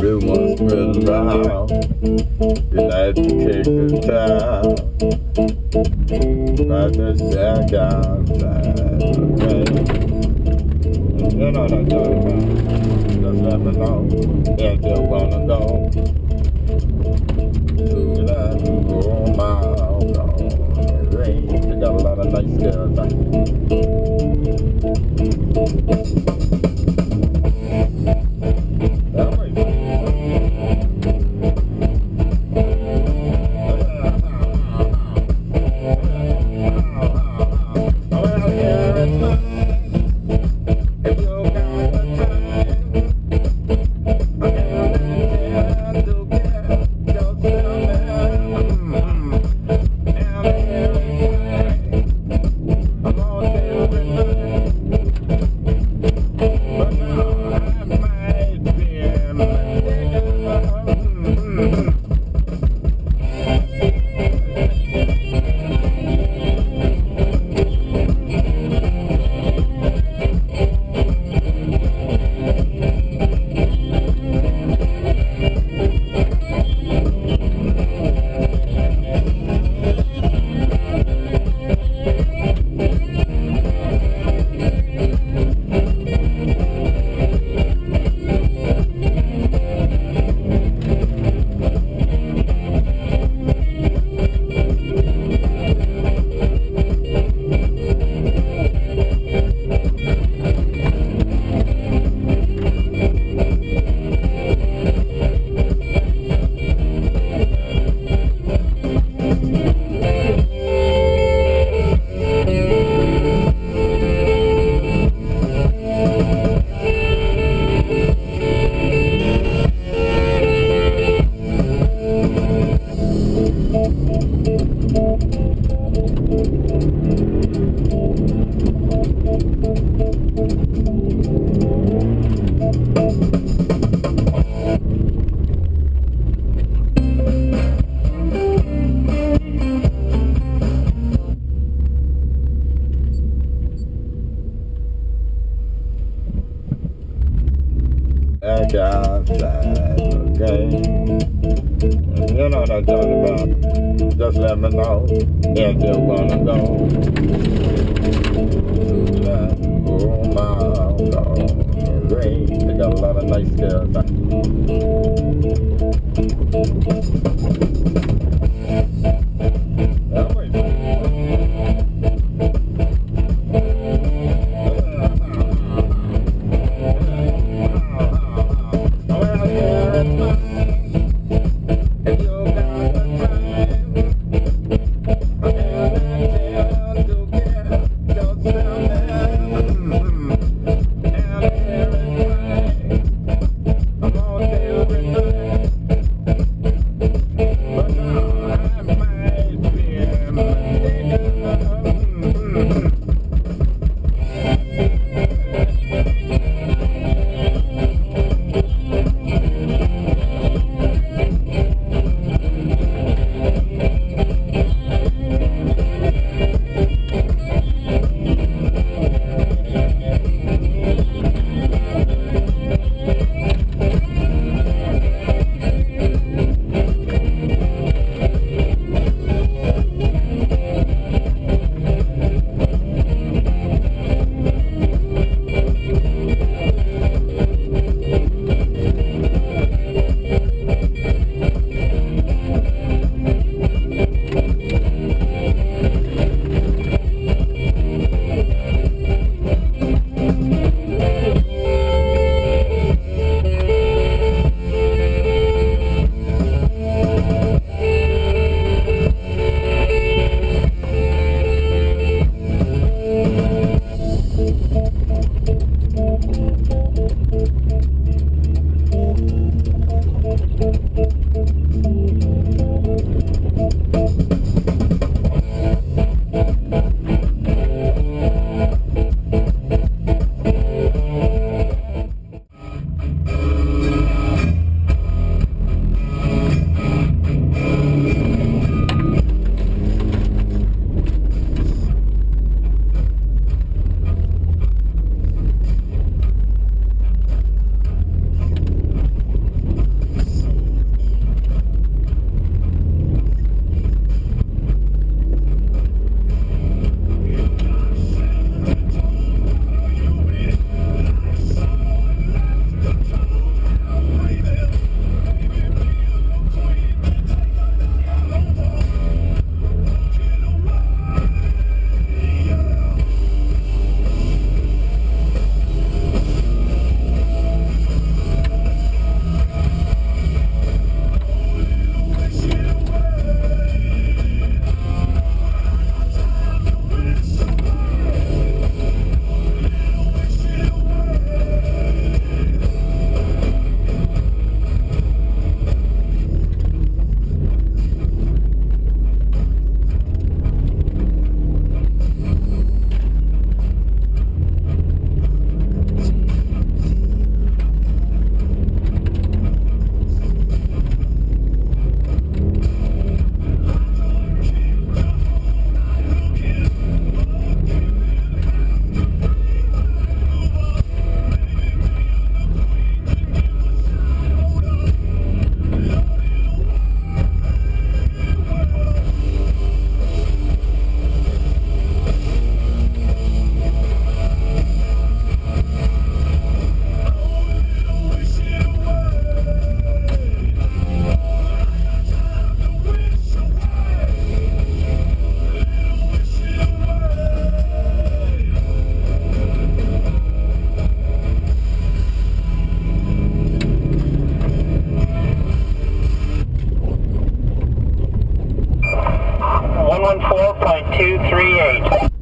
Rumors spread around. You like to kick the sack outside, okay? You know what I'm talking about. Just let me know if you wanna go. To that four mile gone. Rain, you got a lot of nice girls. and outside, okay? And you know what I'm talking about. Just let me know if you wanna go. Just go my oh, dog. They got a lot of nice girls. 1.238.